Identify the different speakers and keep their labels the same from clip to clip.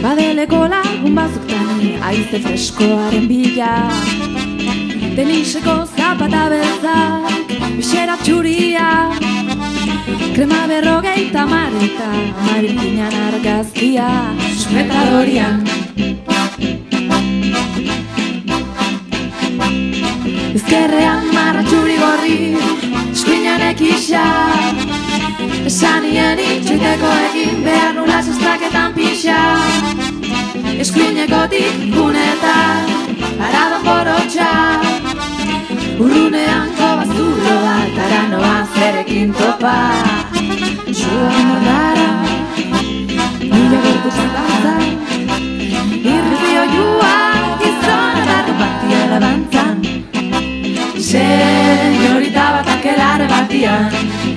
Speaker 1: Badeleko lagun bazuktan aize freskoaren bila. Deniseko zapata beltzak, bisera txuria. Krema berrogeita mareta, marilkinan argazkia Sumetadorian Ezkerrean marra txuri gorri, eskuinan ekisa Esanien itxoiteko egin behar nula zestaketan pixa. Eskuinekotik gunetan, paradon borotxa. Urrunean kobazulo taranoa aranoa zerekin topa. Txua nadara, nila gorkutzen bata Irrizio joa, gizona batu batia labantzan. Senyorita batak elare batian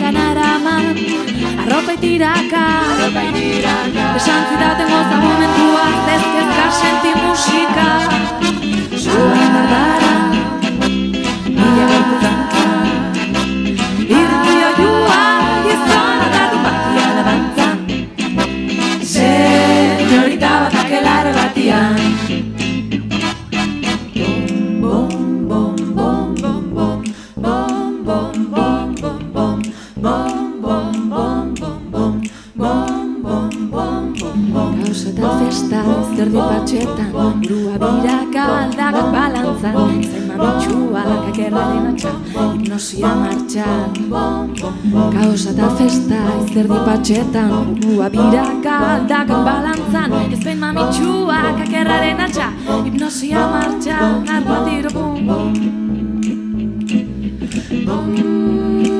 Speaker 1: Egan araman arropa itiraka Esan zidaten goza momentua zezkezka senti musika. Zuen dardara Mila gortu eta festa, zerdi patxetan, burua biraka aldakak balantzan, zain mamitxuak akerraren atxa, hipnosia martxan. Gauza eta festa, zerdi patxetan, burua biraka aldakak balantzan, ezpein mamitxuak akerraren atxa, hipnosia martxan, arpa tiro bum bum. Bum,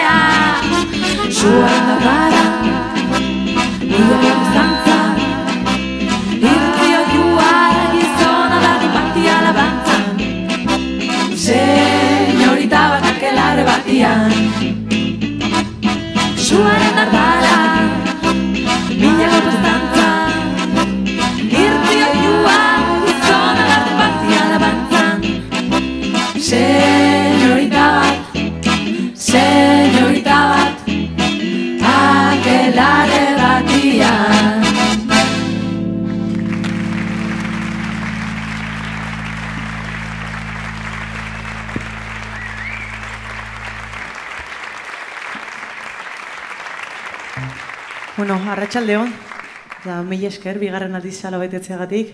Speaker 1: Joie,
Speaker 2: Bueno, arratsaldeon. Da mila esker bigarren aldiz sala betetzeagatik.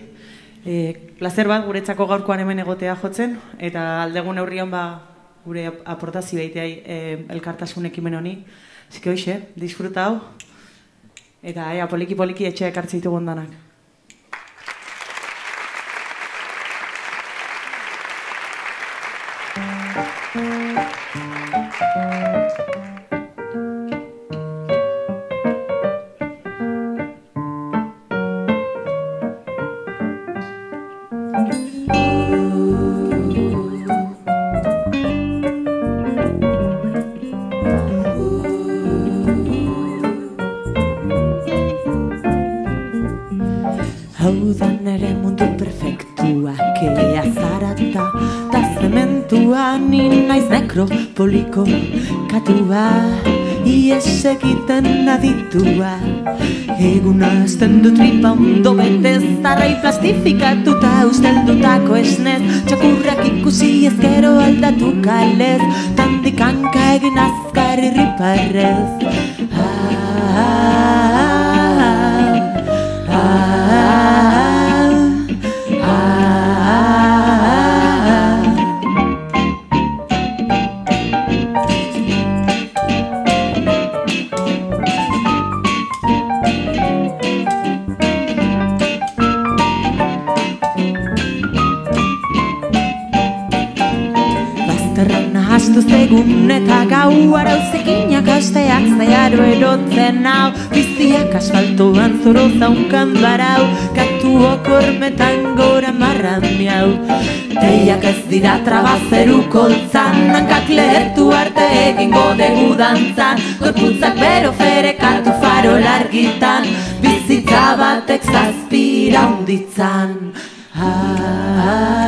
Speaker 2: Eh, placer bat guretzako gaurkoan hemen egotea jotzen eta aldegun neurrian ba gure aportazio egitea eh, elkartasun ekimen honi. Así que hoxe, disfruta hau. Eta ea poliki poliki etxe ekartze ditugu ondanak.
Speaker 3: Hau da nere mundu perfektuak ea zarata Ta zementua ni naiz nekropoliko katua. Ies egiten aditua Egun azten du tripa ondo betez Zarrai plastifikatuta usteldutako esnez. Txakurrak ikusi ezkero aldatu kalez Tandik hanka egin azkar irriparrez. Ah, eta gau arauzekinak asteak zaiaro erotzen hau. Biztiak asfaltoan zoro zaunkan barau. Katu okormetan gora marran miau. Teiak ez dira trabazeru koltzan Hankak lehertu arte egingo dugu dantzan. Gorputzak bero fere katu faro largitan. Bizitza batek zazpira hunditzan. Ah, ah, ah,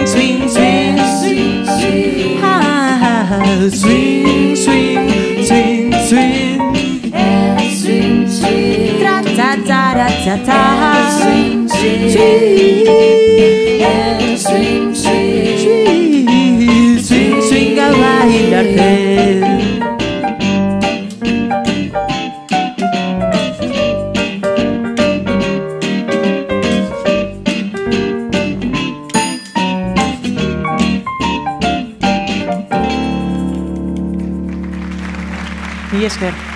Speaker 3: Ah, Swing, swing, swing, swing
Speaker 1: Swing, swing,
Speaker 3: Tra ta ta ta ta
Speaker 1: swing, swing,
Speaker 3: Swing,
Speaker 1: swing. swing,
Speaker 2: Mila esker.